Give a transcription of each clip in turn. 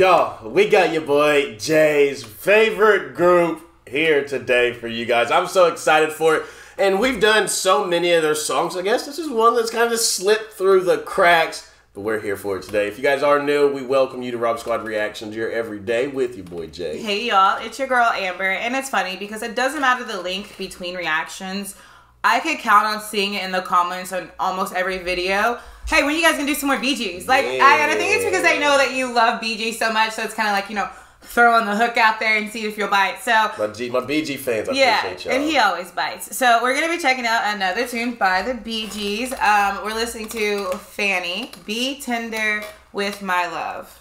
Y'all, we got your boy Jay's favorite group here today for you guys. I'm so excited for it. And we've done so many of their songs. I guess this is one that's kind of slipped through the cracks. But we're here for it today. If you guys are new, we welcome you to Rob Squad Reactions. You're every day with your boy Jay. Hey y'all, it's your girl Amber, and it's funny because it doesn't matter the link between reactions. I could count on seeing it in the comments on almost every video. Hey, when are you guys gonna do some more Bee Gees? Like, I, and I think it's because I know that you love Bee Gees so much, so it's kind of like you know throwing the hook out there and see if you'll bite. So my, G, my BG fans, I yeah, appreciate y'all. and he always bites. So we're gonna be checking out another tune by the Bee Gees. Um, we're listening to Fanny, "Be Tender with My Love."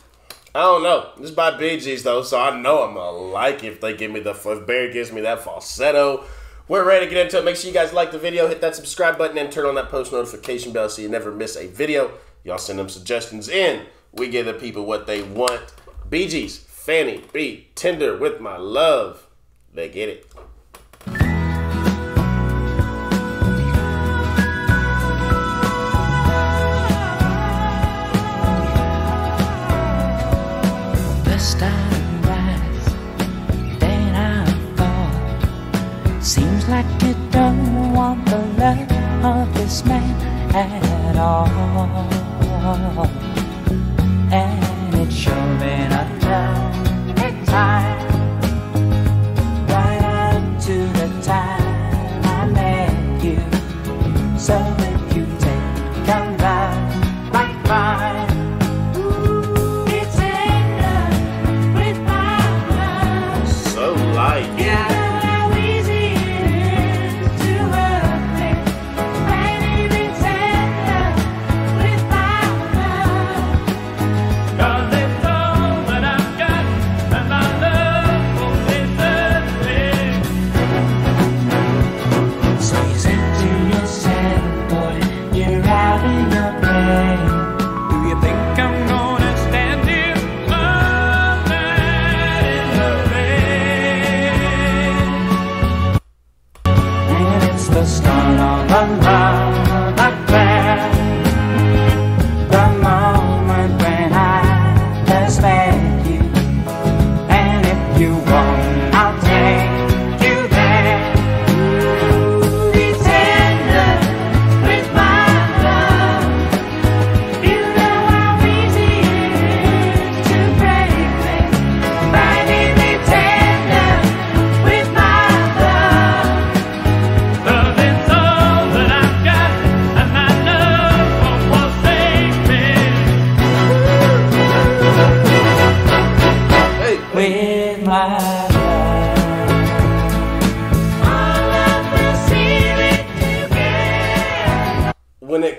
I don't know. This is by Bee Gees though, so I know I'm gonna like if they give me the if Barry gives me that falsetto. We're ready to get into it. Make sure you guys like the video, hit that subscribe button, and turn on that post notification bell so you never miss a video. Y'all send them suggestions in. We give the people what they want. Bee Gees Fanny, be tender with my love. They get it. This man at all. And it's sure long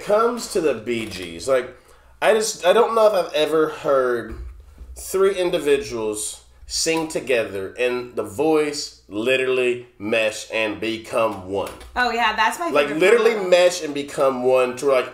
it comes to the Bee Gees, like I just I don't know if I've ever heard three individuals sing together and the voice literally mesh and become one. Oh yeah, that's my Like literally part. mesh and become one to like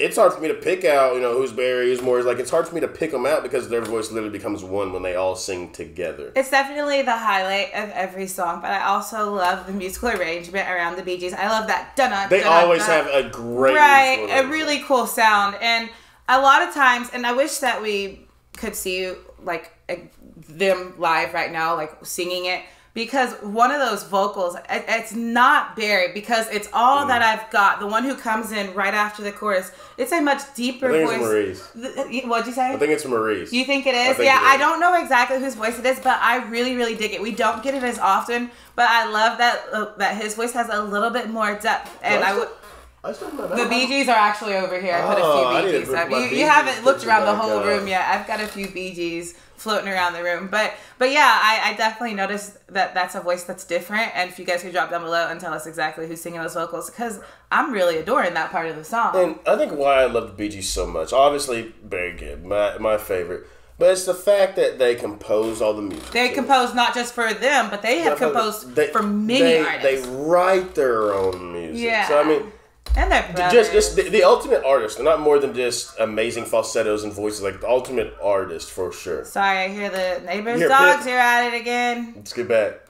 it's hard for me to pick out, you know, who's Barry, who's Maurice. Like it's hard for me to pick them out because their voice literally becomes one when they all sing together. It's definitely the highlight of every song, but I also love the musical arrangement around the Bee Gees. I love that. Dun-dun, They dun-dun, always have a great right, a really cool sound, and a lot of times, and I wish that we could see like a- them live right now, like singing it. Because one of those vocals, it's not Barry. Because it's all Mm. that I've got. The one who comes in right after the chorus, it's a much deeper I think it's voice. Maurice. What'd you say? I think it's Maurice. You think it is? think yeah, it I don't know exactly whose voice it is, but I really, really dig it. We don't get it as often, but I love that uh, that his voice has a little bit more depth. And I would. I know The. Bee Gees are actually over here. I put Oh, I a few to Bee Gees up. You, you haven't looked around the whole room yet. I've got a few Bee Gees floating around the room, but but yeah, I, I definitely noticed that that's a voice that's different. And if you guys could drop down below and tell us exactly who's singing those vocals, because I'm really adoring that part of the song. And I think why I love the Bee Gees so much, obviously, very good, my my favorite. But it's the fact that they compose all the music. They compose not just for them, but they have composed They- for many they, artists. They write their own music. Yeah. So I mean, and they're brothers. just just the, the ultimate artist. They're not more than just amazing falsettos and voices. Like the ultimate artist for sure. Sorry, I hear the neighbor's Here, dogs Pip. are at it again. Let's get back.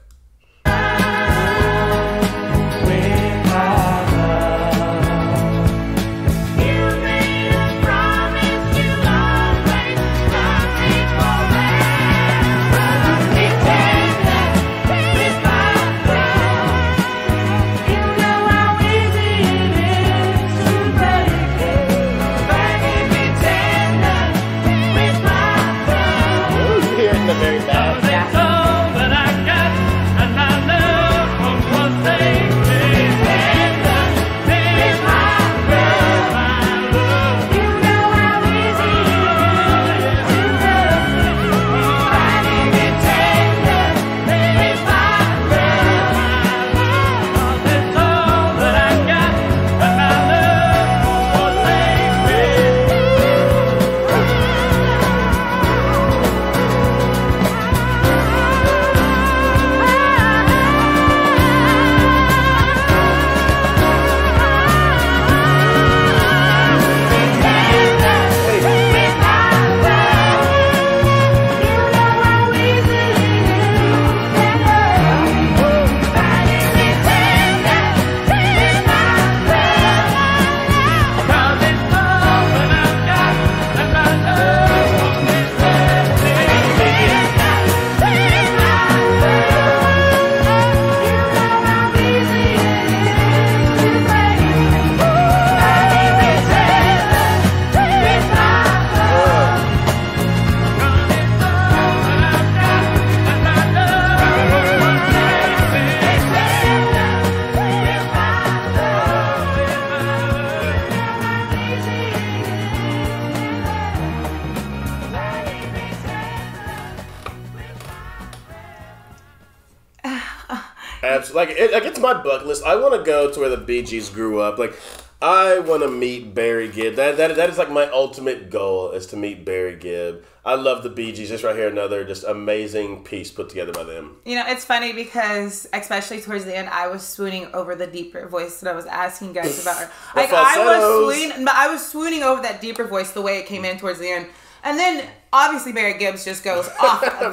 Absolutely. Like, it, like it's my bucket list. I want to go to where the Bee Gees grew up. Like, I want to meet Barry Gibb. That, that that is like my ultimate goal is to meet Barry Gibb. I love the Bee Gees. Just right here, another just amazing piece put together by them. You know, it's funny because especially towards the end, I was swooning over the deeper voice that I was asking guys about. Like I was swooning, but I was swooning over that deeper voice the way it came in towards the end. And then obviously Barry Gibbs just goes off the hook,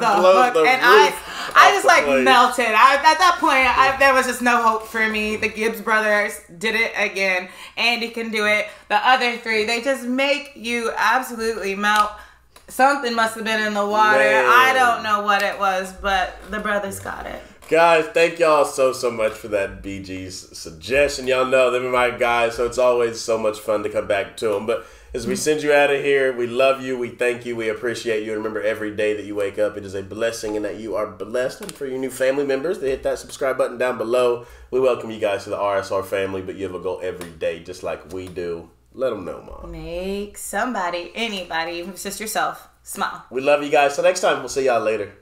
the and I, I just like place. melted. I, at that point, I, there was just no hope for me. The Gibbs brothers did it again. Andy can do it. The other three, they just make you absolutely melt. Something must have been in the water. Man. I don't know what it was, but the brothers got it. Guys, thank y'all so so much for that Gees suggestion. Y'all know them are my guys, so it's always so much fun to come back to them. But as we send you out of here, we love you, we thank you, we appreciate you. And remember, every day that you wake up, it is a blessing, and that you are blessed. And for your new family members, they hit that subscribe button down below. We welcome you guys to the RSR family, but you have a goal every day, just like we do. Let them know, mom. Make somebody, anybody, just yourself, smile. We love you guys. So next time, we'll see y'all later.